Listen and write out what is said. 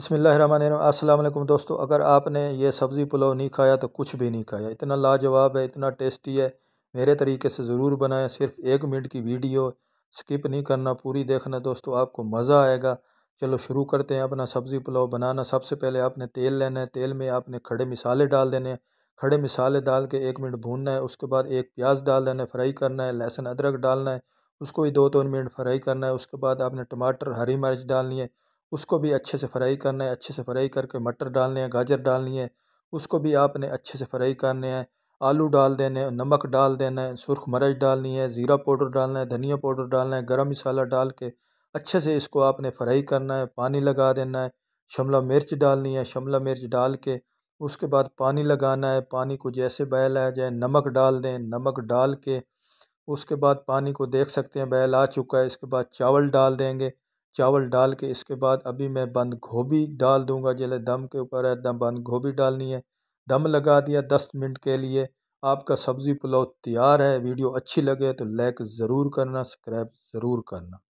बसमीम दोस्तों, अगर आपने ये सब्ज़ी पुलाव नहीं खाया तो कुछ भी नहीं खाया। इतना लाजवाब है, इतना टेस्टी है। मेरे तरीके से ज़रूर बनाएँ, सिर्फ़ एक मिनट की वीडियो स्किप नहीं करना, पूरी देखना दोस्तों, आपको मज़ा आएगा। चलो शुरू करते हैं अपना सब्ज़ी पुलाव बनाना। सबसे पहले आपने तेल लेना है। तेल में आपने खड़े मिसाले डाल देने हैं। खड़े मिसाले डाल के एक मिनट भूनना है। उसके बाद एक प्याज डाल देना है, फ्राई करना है। लहसुन अदरक डालना है। उसको भी दो तीन मिनट फ्राई करना है। उसके बाद आपने टमाटर, हरी मिर्च डालनी है। उसको भी अच्छे से फ्राई करना है, अच्छे से फ्राई करके मटर डालने हैं, गाजर डालनी है, उसको भी आपने अच्छे से फ्राई करने हैं, आलू डाल देने नमक डाल देना है, सुरख मरच डालनी है, ज़ीरा पाउडर डालना है, धनिया पाउडर डालना है, गरम मसाला डाल के अच्छे से इसको आपने फ्राई करना है, पानी लगा देना है, शिमला मिर्च डालनी है, शिमला मिर्च डाल के उसके बाद पानी लगाना है, पानी को जैसे बैल आ जाए, नमक डाल दें, नमक डाल के उसके बाद पानी को देख सकते हैं बैल आ चुका है, इसके बाद चावल डाल देंगे चावल डाल के इसके बाद अभी मैं बंद गोभी डाल दूँगा, जले दम के ऊपर है, दम बंद गोभी डालनी है। दम लगा दिया दस मिनट के लिए। आपका सब्ज़ी पुलाव तैयार है, वीडियो अच्छी लगे तो लाइक ज़रूर करना, सब्सक्राइब ज़रूर करना।